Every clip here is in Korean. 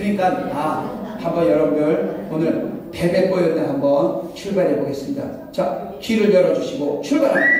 그러니까 아 한번 여러분들 오늘 베베꼬연대 한번 출발해 보겠습니다. 자 귀를 열어주시고 출발합니다.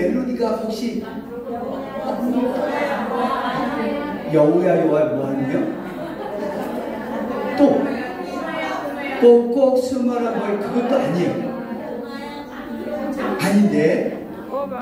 멜로디가 혹시 여우야 여우야 뭐하느냐? 또 꼭꼭 숨어라 뭐 그것도 아니에요. 아닌데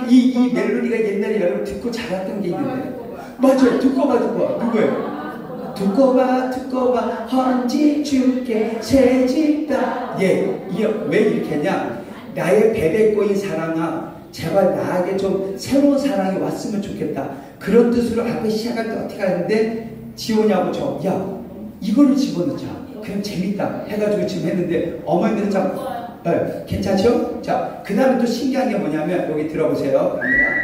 이, 이 멜로디가 옛날에 여러분 듣고 자랐던 게 있는데 맞아요. 듣고 봐, 듣고 봐. 누구예요? 듣고 봐, 듣고 봐. 헌지 줄게 새집다. 예, 이게 왜 이렇게 했냐? 나의 베베 꼬인 사랑아, 제발 나에게 좀 새로운 사랑이 왔으면 좋겠다. 그런 뜻으로 앞에 시작할 때 어떻게 하는데 지원이하고 저, 야, 이거를 집어넣자. 그럼 재밌다. 해가지고 지금 했는데 어머니들은 참, 네, 괜찮죠? 자, 그 다음에 또 신기한 게 뭐냐면 여기 들어보세요. 갑니다.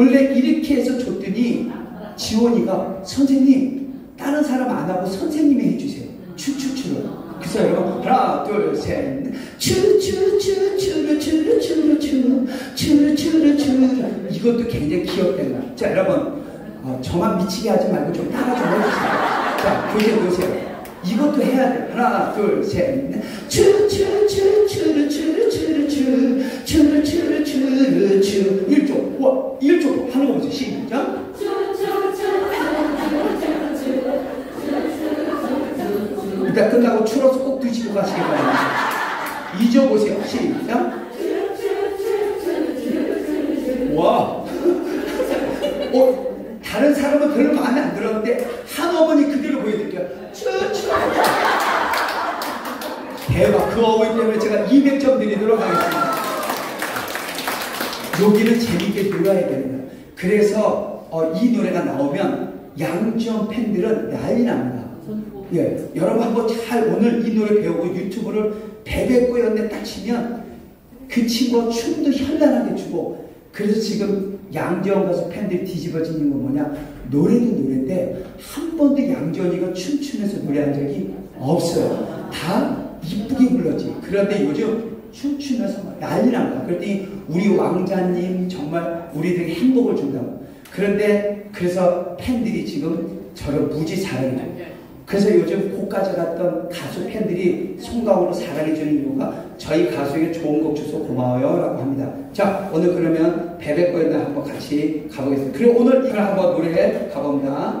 원래 이렇게 해서 줬더니 지원이가 선생님 다른 사람 안 하고 선생님이 해주세요. 추추추로. 그래서 하나 둘셋 추추추추르추르추르추 추르추르추르 이것도 굉장히 거야. 자, 여러분, 어, 저만 미치게 하지 말고 좀 따라 좀 해주세요. 자, 교재 보세요. 이것도 해야 돼. 하나, 둘, 셋, 넷. 추추추추추추추추추추추추추추추추 1조. 와, 1조. 하는 거 보세요. 시작. 이따 끝나고 추러스 꼭 드시고 가시기 바랍니다. 2조 보세요. 시작. 와. 어, 다른 사람은 별로 마음에 안 들었는데 한 어머니 그대로 보여드릴게요. 대박. 그 어머니 때문에 제가 200점 드리도록 하겠습니다. 여기는 재밌 게 놀아야 됩니다. 그래서 어, 이 노래가 나오면 양지원 팬들은 난리 납니다. 예, 여러분 한번 잘 오늘 이 노래 배우고 유튜브를 베베꼬였네 딱 치면 그 친구가 춤도 현란하게 추고 그래서 지금 양지원 가수 팬들이 뒤집어지는 건 뭐냐 노래도 노래인데 한 번도 양지원이가 춤추면서 노래한 적이 없어요. 다 이쁘게 불렀지. 그런데 요즘 춤추면서 막 난리 난다. 그랬더니 우리 왕자님 정말 우리들에게 행복을 준다고. 그런데 그래서 팬들이 지금 저를 무지 사랑해요. 그래서 요즘 곡가져 갔던 가수 팬들이 송가호로 사랑해주는 이유가 저희 가수에게 좋은 곡 줘서 고마워요 라고 합니다. 자 오늘 그러면 베베거에 한번 같이 가보겠습니다. 그리고 오늘 이걸 한번 노래해 가봅니다.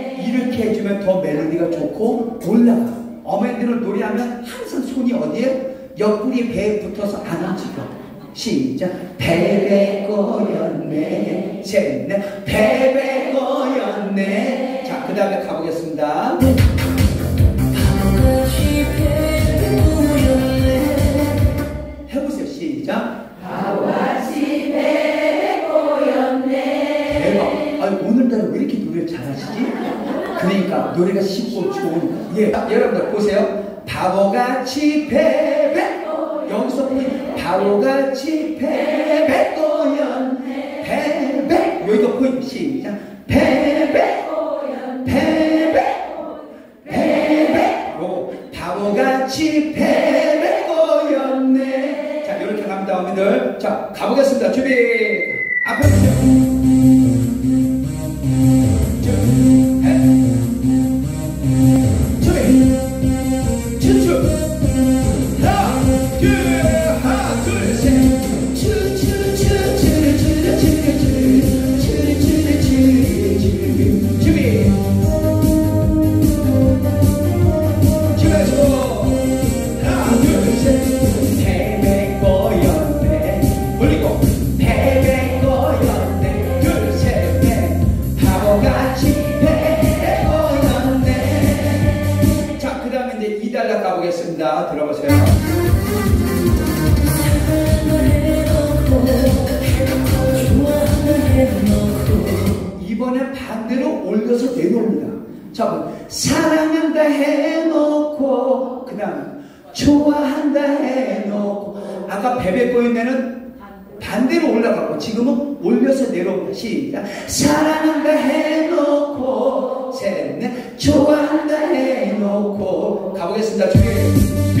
해주면 더 멜로디가 좋고 올라가. 어머니들은 노래하면 항상 손이 어디에? 옆구리 배에 붙어서 안 움직여. 시작. 베베 꼬였네. 셋, 넷. 베베 꼬였네. 자, 그 다음에 가보겠습니다. 노래가 쉽고 좋으니까. 예. 자, 여러분들 보세요. 바보같이 배배. 여기서 포인트. 바보같이 배배 꼬였네. 배배. 여기가 포인트. 시작. 배배. 배배. 배배. 요거 바보같이 배배 꼬였네. 자, 이렇게 갑니다, 어머니들. 자, 가보겠습니다. 준비. 앞에 보세요. 자, 그 다음에 이제 2달러 가보겠습니다. 들어보세요. 이번에 반대로 올려서 내놓습니다. 자, 사랑한다 해놓고, 그 다음, 좋아한다 해놓고, 아까 베베 꼬인데는 반대로 올라가고, 지금은 올려서 내려옵니다. 시작. 사랑한다 해놓고, 셋, 넷, 좋아한다 해놓고, 가보겠습니다. 준비,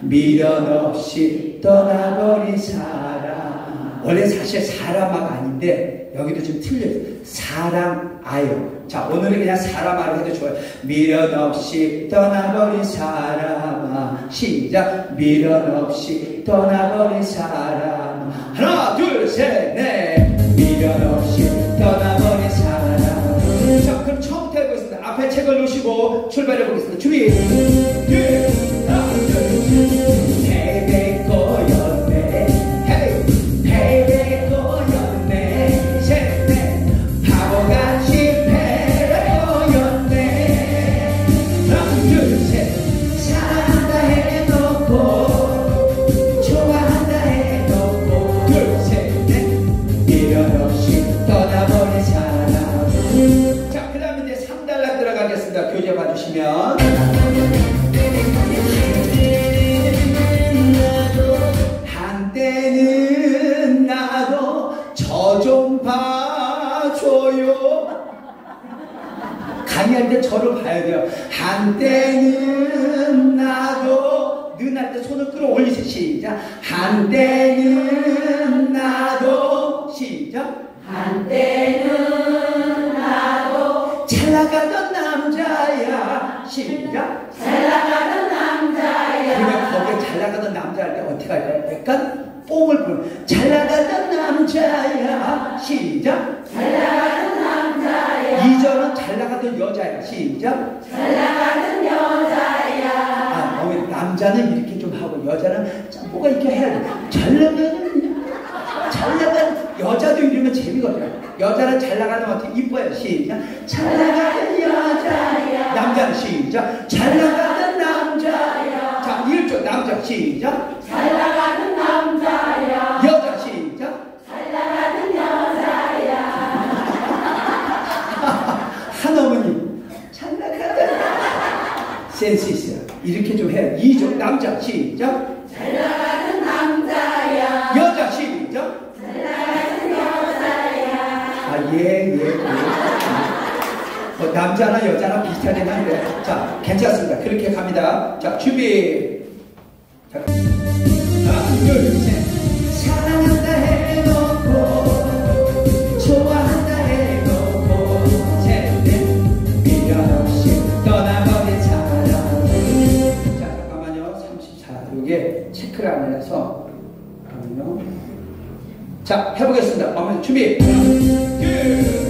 미련 없이 떠나버린 사람. 원래 사실 사람아가 아닌데 여기도 좀 틀려요. 사랑아요. 자 오늘은 그냥 사람아로 해도 좋아요. 미련 없이 떠나버린 사람아. 시작. 미련 없이 떠나버린 사람아. 하나 둘셋넷 미련 없이 떠나버린 사람아. 자 그럼 처음부터 해보겠습니다. 앞에 책을 놓으시고 출발해 보겠습니다. 준비. 예. 없이 떠나버린 사람 자, 그 다음에 이제 3단락 들어가겠습니다. 교재 봐주시면. 저를 봐야 돼요. 한때는 나도 는할 때 손을 끌어올리세요. 시작. 한때 시작. 잘 나가는 남자야 그러면 거기에 잘 나가던 남자 할 때 어떻게 할까요? 약간 뽕을 부르는 잘 나가던 남자야. 시작. 잘 나가는 남자야 2절은 잘 나가던 여자야. 시작. 잘 나가는 여자야 아, 어, 남자는 이렇게 좀 하고 여자는 참 뭐가 이렇게 해야 돼. 잘 나가는 잘 나가는 여자도 이러면 재미거든요. 여자는 잘 나가는 어떻게 이뻐요. 시작. 잘 나가는 여자야. 남자는 시작. 잘 나가는 남자야. 자, 1조 남자 시작. 잘 나가는 남자야 비슷하긴 한데. 자, 괜찮습니다. 그렇게 갑니다. 자, 준비. 자, 하나, 둘, 셋. 사랑한다 해놓고, 좋아한다 해놓고, 셋, 넷. 미련 없이 떠나버린 사람. 자, 잠깐만요. 34. 이게 체크를 안 해서. 잠깐만요. 자, 해보겠습니다. 준비. 한때는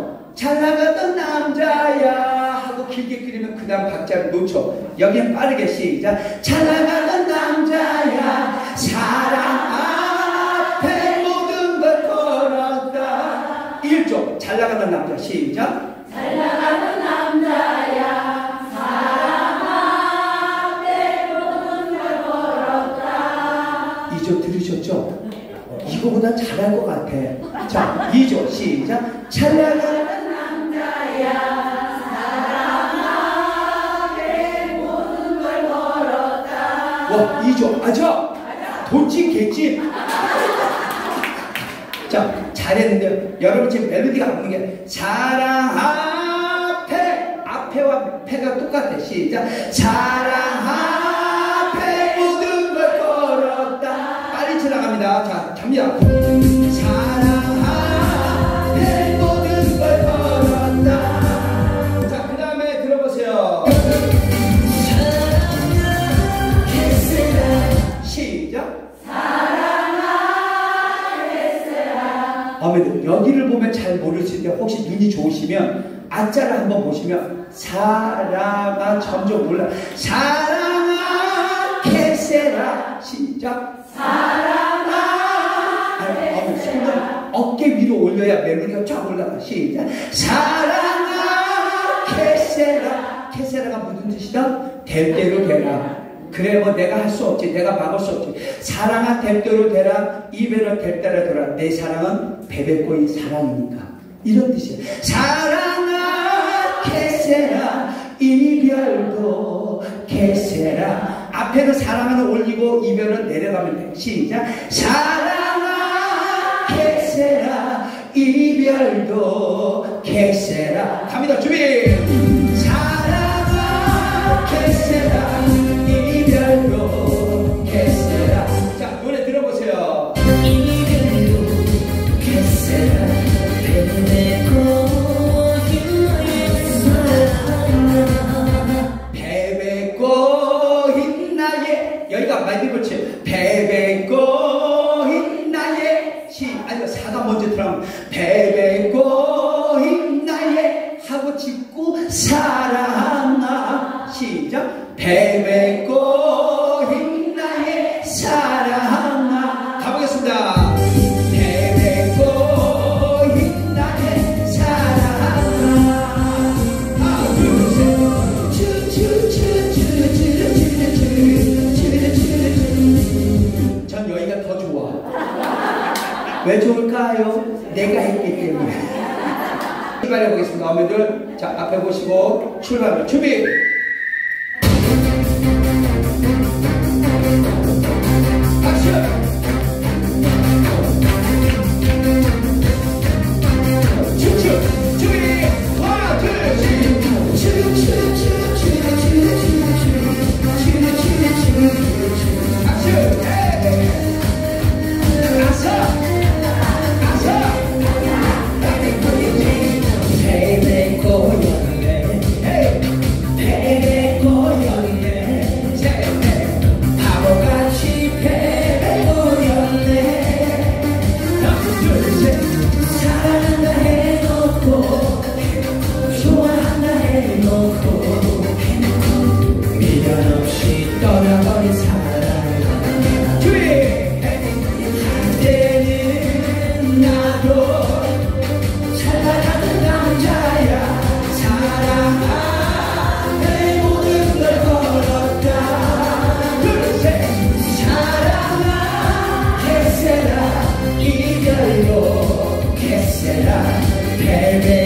잘 나가던 남자야. 하고 길게 그리면 그 다음 박자를 놓쳐. 여기는 빠르게 시작. 잘 나가던 남자야. 사랑 앞에 모든 걸 걸었다. 1조. 잘 나가던 남자. 시작. 잘 나가는 남자야 사랑 앞에 모든 걸 걸었다 2조 들으셨죠? 이거보다 잘할 것 같아. 자, 2조 시작. 잘 나가는 와, 2조. 맞아. 돈집 개집. 자, 잘했는데요. 여러분 지금 멜로디가 안 오는 게 사랑 앞에 앞에와 패가 똑같아. 시작. 사랑 앞에 모든 걸 걸었다. 빨리 지나갑니다. 자, 갑니다. 어머니들 여기를 보면 잘 모르실 때 혹시 눈이 좋으시면 아자를 한번 보시면 사랑아 점점 올라 사랑아 캐세라 시작 사랑아 어깨 위로 올려야 멜로디가 쫙 올라가. 시작. 사랑아 케세라. 케세라가 무슨 뜻이다? 될 대로 되라. 그래 뭐 내가 할 수 없지 내가 막을 수 없지. 사랑아 될 대로 되라 입에로 될 대로 되라 내 사랑은 베베꼬인 사랑이니까. 이런 뜻이야 사랑아 케세라 이별도 케세라. 앞에는 사랑은 올리고 이별은 내려가면 돼. 시작. 사랑아 케세라 이별도 케세라. 갑니다 준비. 사랑아 케세라 여기가 마이디브치 베베꼬인 나의 시. 아니 사가 먼저 들어가면 베베꼬인 나의 하고 짚고 사 내가 했기 때문에. 출발해 보겠습니다. 어머니들. 자, 앞에 보시고 출발합니다. 준비! Baby.